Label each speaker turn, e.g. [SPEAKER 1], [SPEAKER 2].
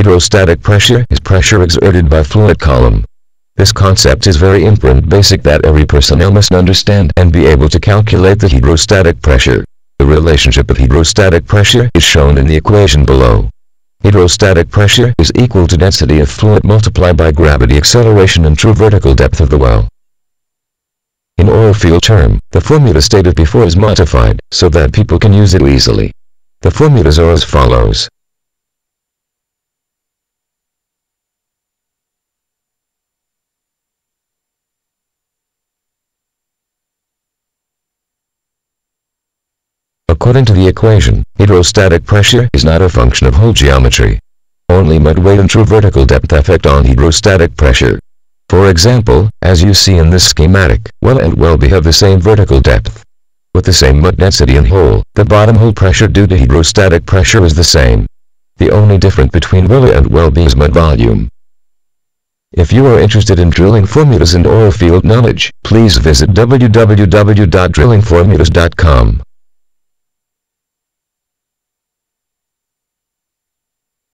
[SPEAKER 1] Hydrostatic pressure is pressure exerted by fluid column. This concept is very important basic that every personnel must understand and be able to calculate the hydrostatic pressure. The relationship of hydrostatic pressure is shown in the equation below. Hydrostatic pressure is equal to density of fluid multiplied by gravity acceleration and true vertical depth of the well. In oil field term, the formula stated before is modified, so that people can use it easily. The formulas are as follows. According to the equation, hydrostatic pressure is not a function of hole geometry. Only mud weight and true vertical depth affect on hydrostatic pressure. For example, as you see in this schematic, well and well B have the same vertical depth. With the same mud density and hole, the bottom hole pressure due to hydrostatic pressure is the same. The only difference between well A and well B is mud volume. If you are interested in drilling formulas and oil field knowledge, please visit www.drillingformulas.com.